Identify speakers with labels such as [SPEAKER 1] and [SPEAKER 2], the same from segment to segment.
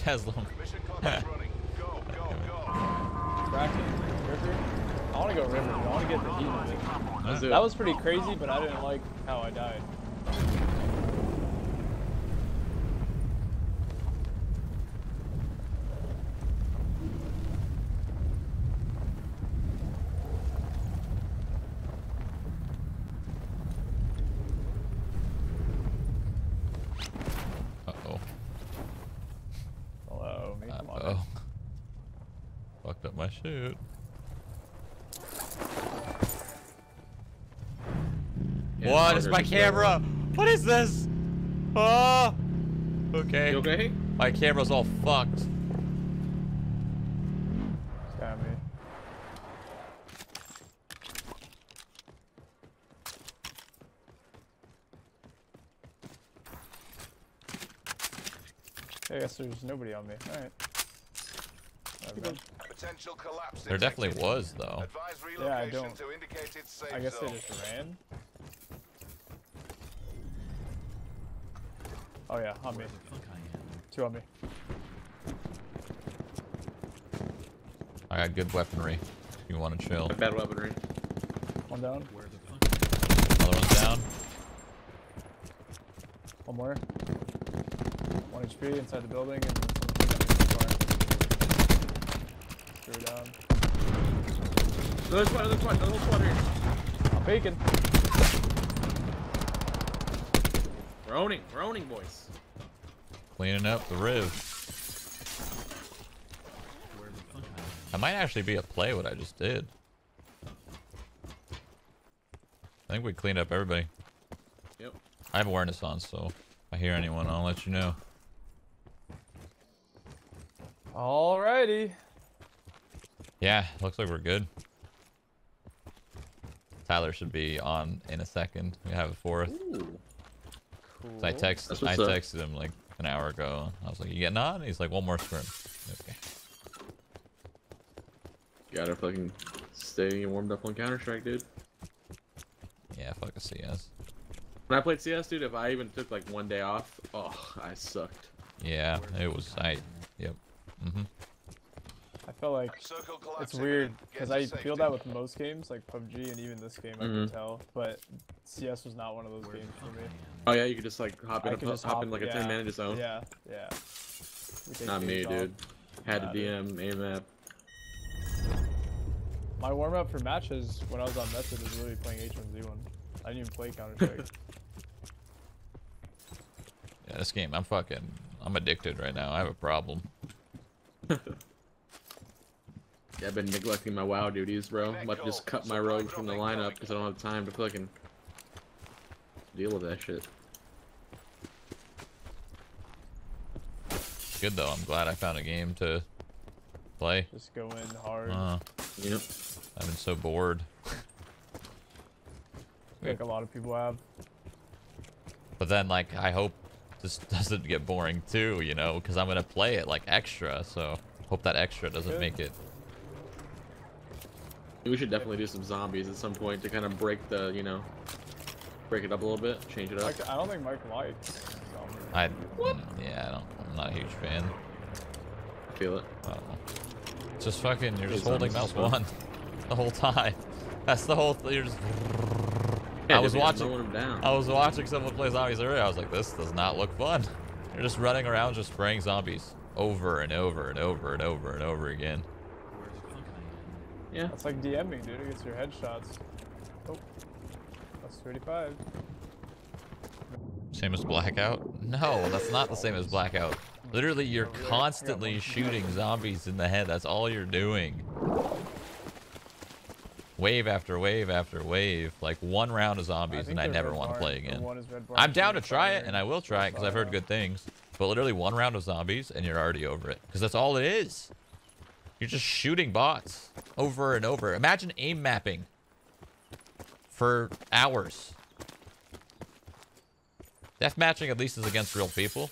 [SPEAKER 1] Tesla.
[SPEAKER 2] Mission clock is running. Go, go, go.
[SPEAKER 3] Bracken, River. I want to go River. I want to get the heat.
[SPEAKER 4] Let's do it.
[SPEAKER 3] That was pretty crazy, but I didn't like how I died.
[SPEAKER 1] Uh oh.
[SPEAKER 3] Hello, me.
[SPEAKER 1] Uh
[SPEAKER 3] Come on.
[SPEAKER 1] oh. Fucked up my shoot.
[SPEAKER 4] Yeah,
[SPEAKER 1] what is my camera? What is this? Oh. Okay.
[SPEAKER 4] You okay?
[SPEAKER 1] My camera's all fucked.
[SPEAKER 3] Got me. I guess there's nobody on me. Alright. Never mind.
[SPEAKER 2] Potential collapse.
[SPEAKER 1] There definitely was though.
[SPEAKER 2] Advise
[SPEAKER 3] Yeah, I
[SPEAKER 2] relocation
[SPEAKER 3] don't-
[SPEAKER 2] to indicated safe
[SPEAKER 3] I guess they just ran. Oh yeah, on me. Two on me.
[SPEAKER 1] I got good weaponry. If you want to chill.
[SPEAKER 4] Bad weaponry.
[SPEAKER 3] One down.
[SPEAKER 1] Another one's down.
[SPEAKER 3] One more. One HP inside the building and someone Three down.
[SPEAKER 4] Another squad, another squad, another squad here.
[SPEAKER 3] I'm bacon.
[SPEAKER 4] We're owning, we're owning, boys.
[SPEAKER 1] Cleaning up the riv. That might actually be a play what I just did. I think we cleaned up everybody.
[SPEAKER 4] Yep.
[SPEAKER 1] I have awareness on, so if I hear anyone, I'll let you know.
[SPEAKER 3] Alrighty.
[SPEAKER 1] Yeah, looks like we're good. Tyler should be on in a second. We have a fourth.
[SPEAKER 4] Ooh.
[SPEAKER 3] Cool.
[SPEAKER 1] So I texted I
[SPEAKER 4] what's up.
[SPEAKER 1] him like an hour ago. I was like, "You getting on?" He's like, "One more scrim." Okay.
[SPEAKER 4] Gotta fucking stay warmed up on Counter Strike, dude.
[SPEAKER 1] Yeah, fuck a CS.
[SPEAKER 4] When I played CS, dude, if I even took like one day off, oh, I sucked.
[SPEAKER 1] Yeah, it was. I. Yep. Mhm.
[SPEAKER 3] I felt like it's weird because I feel that with most games, like PUBG and even this game, I
[SPEAKER 4] Mhm.
[SPEAKER 3] can tell. But CS was not one of those games for me.
[SPEAKER 4] Oh yeah, you could just like hop in,
[SPEAKER 3] I
[SPEAKER 4] a,
[SPEAKER 3] could just
[SPEAKER 4] hop, in like a 10 man zone.
[SPEAKER 3] Yeah, yeah.
[SPEAKER 4] Not me,
[SPEAKER 3] days off.
[SPEAKER 4] dude. Had
[SPEAKER 3] Nah,
[SPEAKER 4] to DM, aim at.
[SPEAKER 3] My warm up for matches when I was on Method was literally playing H1Z1. I didn't even play Counter Strike.
[SPEAKER 1] Yeah, this game, I'm fucking. I'm addicted right now. I have a problem.
[SPEAKER 4] Yeah, I've been neglecting my WoW duties, bro. I'm about to just cut my rogue from the lineup because I don't have time to fucking deal with that shit.
[SPEAKER 1] Good though. I'm glad I found a game to play.
[SPEAKER 3] Just go in hard.
[SPEAKER 1] Uh,
[SPEAKER 4] Yep.
[SPEAKER 1] I've been so bored.
[SPEAKER 3] like a lot of people have.
[SPEAKER 1] But then, like, I hope this doesn't get boring too, you know, because I'm gonna play it like extra. So hope that extra doesn't
[SPEAKER 3] Good.
[SPEAKER 1] make it.
[SPEAKER 4] We should definitely do some zombies at some point to kind of break the, you know, break it up a little bit, change it up.
[SPEAKER 3] Mike, I don't think Mike likes. zombies.
[SPEAKER 1] I. mm, Yeah, I don't. I'm not a huge fan.
[SPEAKER 4] I feel it.
[SPEAKER 1] I don't know. It's just fucking. You're just holding mouse
[SPEAKER 4] fun.
[SPEAKER 1] one the whole time. That's the whole. Th- you're just.
[SPEAKER 4] Yeah,
[SPEAKER 1] I was watching.
[SPEAKER 4] mowing 'em down.
[SPEAKER 1] I was watching someone play zombies earlier. I was like, this does not look fun. You're just running around, just spraying zombies over and over and over and over and over again.
[SPEAKER 4] Yeah.
[SPEAKER 3] That's like DMing, dude. It gets your headshots. Oh, that's 35.
[SPEAKER 1] Same as blackout? No, that's not the same as blackout. Literally, you're
[SPEAKER 3] oh,
[SPEAKER 1] constantly shooting zombies in the head. That's all you're doing. Wave after wave after wave. Like one round of zombies,
[SPEAKER 3] think
[SPEAKER 1] and I never want to play again.
[SPEAKER 3] one is Red Barn,
[SPEAKER 1] I'm down to try it, and I will try it because I've heard good things. But literally, one round of zombies, and you're already over it. Because that's all it is. You're just shooting bots over and over. Imagine aim mapping for hours. Death matching at least is against real people.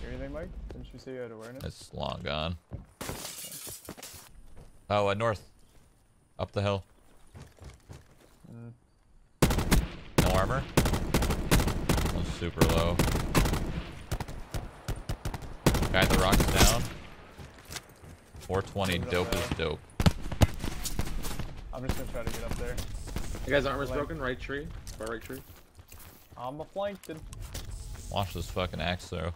[SPEAKER 3] Hear anything, Mike? Didn't you say you had awareness?
[SPEAKER 1] It's long gone. Oh, uh, north. Up the hill.
[SPEAKER 3] Mm.
[SPEAKER 1] No armor. One's super low. Guy the rock is down. 420, dope is dope.
[SPEAKER 3] I'm just gonna try to get up there.
[SPEAKER 4] You guys armor's
[SPEAKER 3] Like-
[SPEAKER 4] broken. Right tree. Far right tree.
[SPEAKER 3] I'm a plankton.
[SPEAKER 1] Watch this fucking axe throw.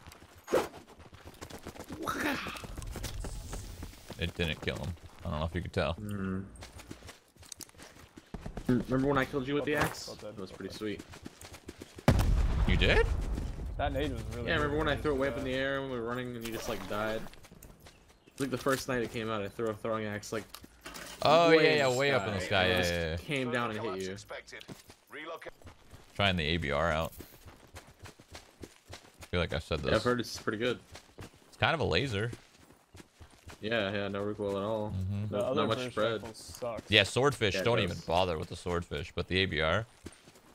[SPEAKER 1] It didn't kill him. I don't know if you could tell.
[SPEAKER 4] Hmm. Remember when I killed you with the axe?
[SPEAKER 3] okay,
[SPEAKER 4] That was pretty
[SPEAKER 3] okay.
[SPEAKER 4] sweet.
[SPEAKER 1] You did?
[SPEAKER 3] That nade was really.
[SPEAKER 4] Yeah, remember when I threw it way up in the air when we were running and you just like died? It's like the first night it came out, I threw a throwing axe like
[SPEAKER 1] Oh, yeah, yeah,
[SPEAKER 4] the
[SPEAKER 1] way up in the sky. Yeah,
[SPEAKER 4] just
[SPEAKER 1] yeah, yeah.
[SPEAKER 4] Came down and hit you.
[SPEAKER 1] Trying the ABR out. I feel like I've said
[SPEAKER 4] Yeah, I've heard it's pretty good.
[SPEAKER 1] It's kind of a laser.
[SPEAKER 4] Yeah, yeah, no recoil at all.
[SPEAKER 1] Mhm.
[SPEAKER 3] The
[SPEAKER 4] No,
[SPEAKER 3] other
[SPEAKER 4] not much spread.
[SPEAKER 3] sucks.
[SPEAKER 1] Yeah, swordfish.
[SPEAKER 4] Yeah,
[SPEAKER 1] don't even bother with the swordfish, but the ABR.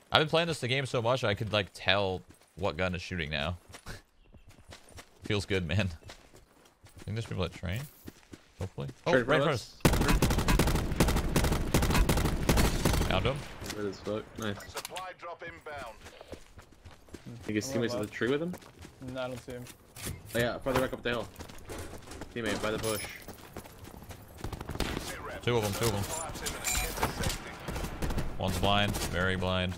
[SPEAKER 1] I've been playing this the game so much I could like tell what gun is shooting now. Feels good, man. I think there's people at train. Hopefully. Oh,
[SPEAKER 4] Straight
[SPEAKER 1] right in
[SPEAKER 4] front
[SPEAKER 1] front
[SPEAKER 4] of
[SPEAKER 1] of
[SPEAKER 4] us.
[SPEAKER 1] us. Found him.
[SPEAKER 4] Good as fuck. Nice.
[SPEAKER 2] Supply drop inbound.
[SPEAKER 4] You get
[SPEAKER 3] I'm
[SPEAKER 4] teammates at the tree with him?
[SPEAKER 3] Mm, I don't see him.
[SPEAKER 4] Oh yeah, farther back up the hill. Teammate by the bush.
[SPEAKER 1] Two of them. Two of them.
[SPEAKER 2] Collapse imminent. Get to safety.
[SPEAKER 1] One's blind. Very blind.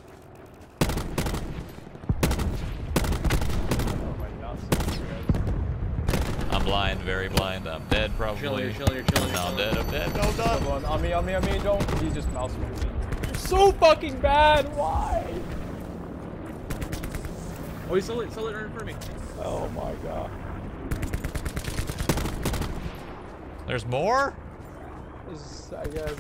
[SPEAKER 3] Oh my god, these guys.
[SPEAKER 1] I'm blind. Very blind. I'm dead
[SPEAKER 4] Chilling,
[SPEAKER 1] probably.
[SPEAKER 4] you're chilling, you're chilling.
[SPEAKER 1] No, I'm dead. I'm dead. No, done.
[SPEAKER 3] Come on, on me, on me, on me, don't. He's just mouse me. So fucking bad. Why?
[SPEAKER 4] Oh, he's solid, solid right in front of me.
[SPEAKER 3] Oh my god.
[SPEAKER 1] There's more.
[SPEAKER 3] This is, I guess.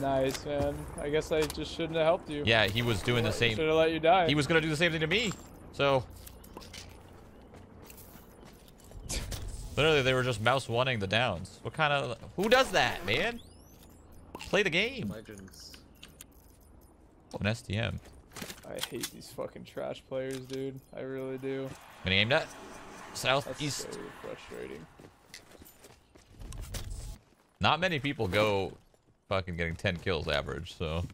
[SPEAKER 3] Nice, man. I guess I just shouldn't have helped you.
[SPEAKER 1] Yeah, he was doing the same.
[SPEAKER 3] Should
[SPEAKER 1] same.
[SPEAKER 3] have let you die.
[SPEAKER 1] He was gonna do the same thing to me. So. Literally, they were just mouse wanting the downs. What kind of? Who does that, man? Play the game.
[SPEAKER 4] Legends.
[SPEAKER 1] Oh, an SDM.
[SPEAKER 3] I hate these fucking trash players, dude. I really do.
[SPEAKER 1] Gonna aim that.
[SPEAKER 3] That's
[SPEAKER 1] Southeast.
[SPEAKER 3] so frustrating.
[SPEAKER 1] Not many people go fucking getting 10 kills average, so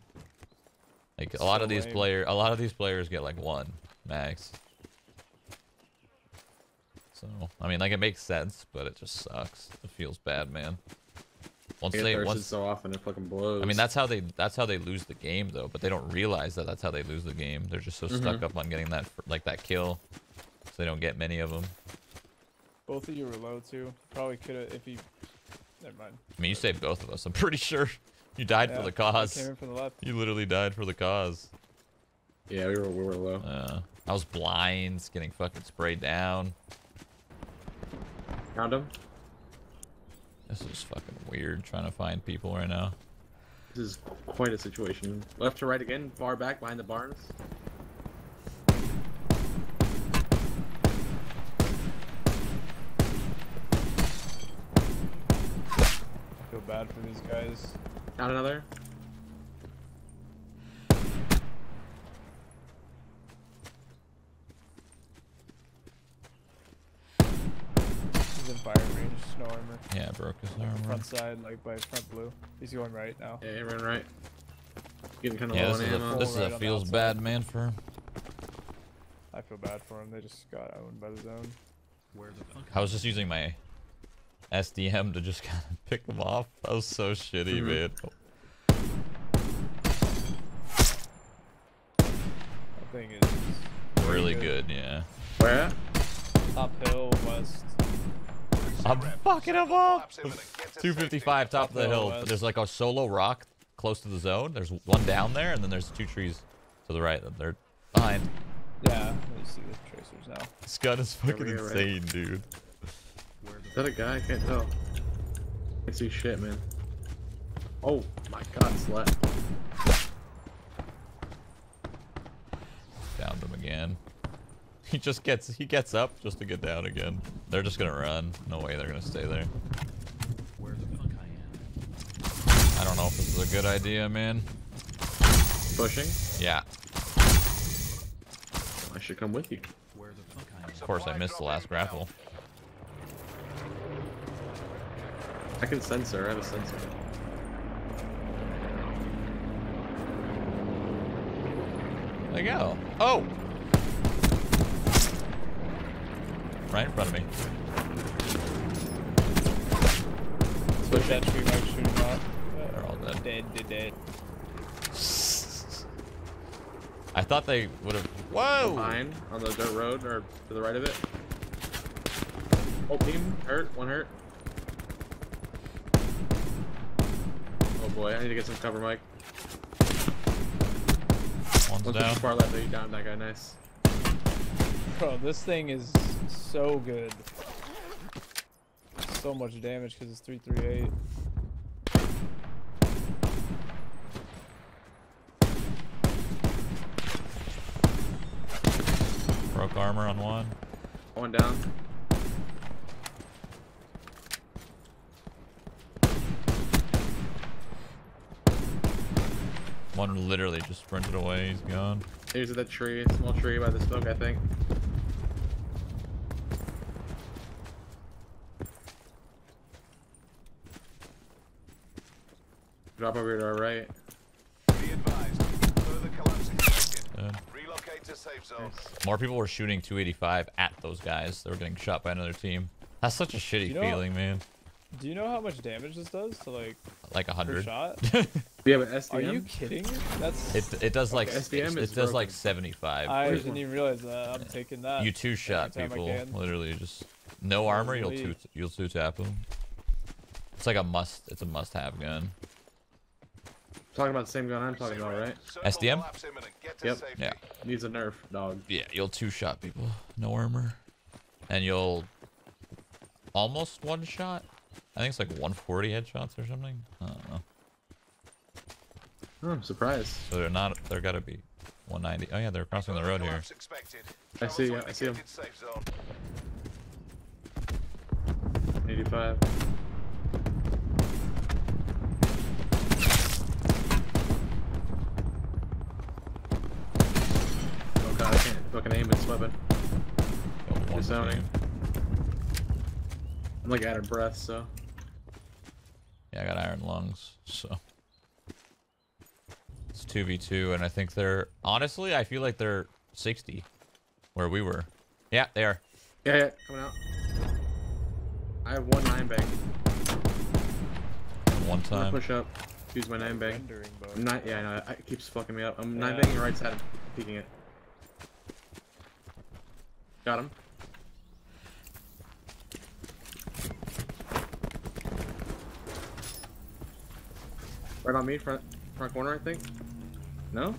[SPEAKER 1] like a lot
[SPEAKER 3] So
[SPEAKER 1] of these
[SPEAKER 3] lame.
[SPEAKER 1] player a lot of these players get like one max. So, I mean like it makes sense, but it just sucks. It feels bad, man. Once they once
[SPEAKER 4] so often it fucking blows.
[SPEAKER 1] I mean that's how they that's how they lose the game though, but they don't realize that that's how they lose the game. They're just so stuck
[SPEAKER 4] Mhm.
[SPEAKER 1] up on getting that like that kill. So they don't get many of them.
[SPEAKER 3] Both of you were low too. Probably could have if you. Never mind.
[SPEAKER 1] I mean, you saved both of us. I'm pretty sure you died for the cause.
[SPEAKER 3] Came in from the left.
[SPEAKER 1] You literally died for the cause.
[SPEAKER 4] Yeah, we were we were low.
[SPEAKER 1] Uh, I was blind, getting fucking sprayed down.
[SPEAKER 4] Found him.
[SPEAKER 1] This is fucking weird trying to find people right now.
[SPEAKER 4] This is quite a situation. Left to right again, far back behind the barns.
[SPEAKER 3] I feel bad for these guys.
[SPEAKER 4] Found another.
[SPEAKER 3] He's in fire range, no armor.
[SPEAKER 1] Yeah, broke his armor.
[SPEAKER 3] Front side, like by front blue. He's going right now.
[SPEAKER 4] Yeah, he ran right. Getting kind of
[SPEAKER 1] Yeah,
[SPEAKER 4] low
[SPEAKER 1] this
[SPEAKER 4] on
[SPEAKER 1] is
[SPEAKER 4] ammo.
[SPEAKER 1] a, this is
[SPEAKER 3] Right
[SPEAKER 1] a
[SPEAKER 3] on the
[SPEAKER 1] feels bad man for him.
[SPEAKER 3] I feel bad for him. They just got owned by the zone. Where the fuck?
[SPEAKER 1] I was just using my SDM to just kind of pick them off. That was so shitty,
[SPEAKER 4] Mhm.
[SPEAKER 1] man.
[SPEAKER 3] That thing is
[SPEAKER 1] Really good, yeah.
[SPEAKER 4] Where at?
[SPEAKER 3] top hill west.
[SPEAKER 1] I'm fucking him up.
[SPEAKER 2] Collapse imminent. Get to
[SPEAKER 1] 255 top of the hill.
[SPEAKER 3] West.
[SPEAKER 1] There's like a solo rock close to the zone. There's one down there, and then there's two trees to the right. that They're fine.
[SPEAKER 3] Yeah, you see the tracers now.
[SPEAKER 1] This gun is fucking
[SPEAKER 4] we go, right?
[SPEAKER 1] insane, dude.
[SPEAKER 4] Is that a guy? I can't tell. I see shit, man. Oh my god, slut.
[SPEAKER 1] Downed him again. He just gets he gets up just to get down again. They're just gonna run. No way they're gonna stay there.
[SPEAKER 5] Where the fuck I am.
[SPEAKER 1] I don't know if this is a good idea, man.
[SPEAKER 4] Pushing.
[SPEAKER 1] Yeah,
[SPEAKER 4] I should come with you.
[SPEAKER 5] Where the fuck I am.
[SPEAKER 1] of course I missed the last grapple.
[SPEAKER 4] I can sensor. I have a sensor.
[SPEAKER 1] There you go. Oh! Right in front of me.
[SPEAKER 3] Push that tree, Mike, shooting out.
[SPEAKER 1] They're all dead.
[SPEAKER 3] Dead, dead, dead.
[SPEAKER 1] I thought they would have. Whoa!
[SPEAKER 4] Behind on the dirt road or to the right of it. Oh, Whole team hurt. One hurt. Oh boy, I need to get some cover, Mike.
[SPEAKER 1] One's
[SPEAKER 4] One's
[SPEAKER 1] down.
[SPEAKER 4] too far left. You down that guy. Nice.
[SPEAKER 3] Bro, this thing is so good. So much damage because it's 338.
[SPEAKER 1] Broke armor on one.
[SPEAKER 4] One down.
[SPEAKER 1] One literally just sprinted away. He's gone.
[SPEAKER 4] Here's the tree, small tree by the smoke, I think. Drop over to our right.
[SPEAKER 2] Be advised. Further collapse expected.
[SPEAKER 1] Dead.
[SPEAKER 2] Relocate to safe zone.
[SPEAKER 1] More people were shooting 285 at those guys. They were getting shot by another team. That's such a shitty
[SPEAKER 3] You know-
[SPEAKER 1] feeling, man.
[SPEAKER 3] Do you know how much damage this does to like
[SPEAKER 1] Like a hundred.
[SPEAKER 3] shot?
[SPEAKER 4] We have an SDM.
[SPEAKER 3] Are you kidding? That's
[SPEAKER 1] It it does like
[SPEAKER 4] Okay, SDM
[SPEAKER 1] it
[SPEAKER 4] is
[SPEAKER 1] does like 75.
[SPEAKER 3] I
[SPEAKER 4] Where's
[SPEAKER 3] didn't even realize that. I'm taking that.
[SPEAKER 1] you two shot
[SPEAKER 3] every time I
[SPEAKER 1] people. Literally just no armor. You'll two you'll two tap them. It's like a must. It's a must have gun.
[SPEAKER 4] Talking about the same gun I'm talking about, right?
[SPEAKER 1] SDM?
[SPEAKER 2] collapse imminent. Get to
[SPEAKER 4] Yep.
[SPEAKER 1] Yeah.
[SPEAKER 4] Needs a nerf, dog.
[SPEAKER 1] Yeah, you'll two shot people. No armor. And you'll almost one shot. I think it's like 140 headshots or something. I don't know.
[SPEAKER 4] Oh, I'm surprised.
[SPEAKER 1] So they're not. They're gotta be 190. Oh yeah, they're crossing the road here.
[SPEAKER 4] I see
[SPEAKER 2] to
[SPEAKER 4] I see
[SPEAKER 2] indicated Safe zone.
[SPEAKER 4] 85. I can't fucking aim this weapon.
[SPEAKER 1] Got one
[SPEAKER 4] Disowning.
[SPEAKER 1] team.
[SPEAKER 4] I'm like out of breath, so.
[SPEAKER 1] Yeah, I got iron lungs, so it's two v two, and I think they're honestly, I feel like they're 60, where we were. Yeah, they are.
[SPEAKER 4] Yeah, yeah, coming out. I have one nine bang.
[SPEAKER 1] One
[SPEAKER 4] I'm
[SPEAKER 1] time.
[SPEAKER 4] push up. Use my nine bang. I'm not. Yeah, I know. It keeps fucking me up. I'm nine
[SPEAKER 3] Yeah.
[SPEAKER 4] banging right side, peeking it. Got him. Right on me, front front corner, I think. No?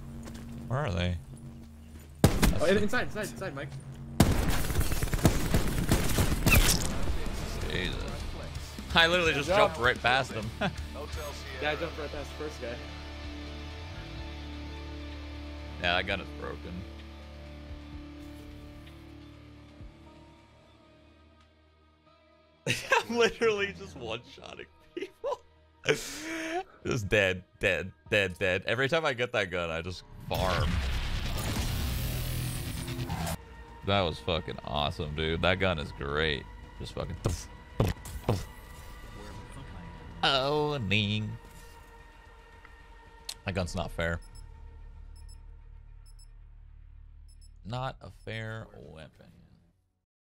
[SPEAKER 1] Where are they?
[SPEAKER 4] Oh, in- inside, inside, inside, Mike.
[SPEAKER 1] Jesus. I literally just
[SPEAKER 3] job.
[SPEAKER 1] jumped right past them.
[SPEAKER 2] Hotel
[SPEAKER 4] Yeah, I
[SPEAKER 2] Sierra.
[SPEAKER 4] jumped right past the first guy.
[SPEAKER 1] yeah, that gun is broken. I'm literally just one-shotting people. just dead, dead, dead, dead. Every time I get that gun, I just farm. That was fucking awesome, dude. That gun is great. Just fucking. Oh, Ning. That gun's not fair. Not a fair weapon.